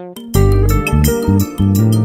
Música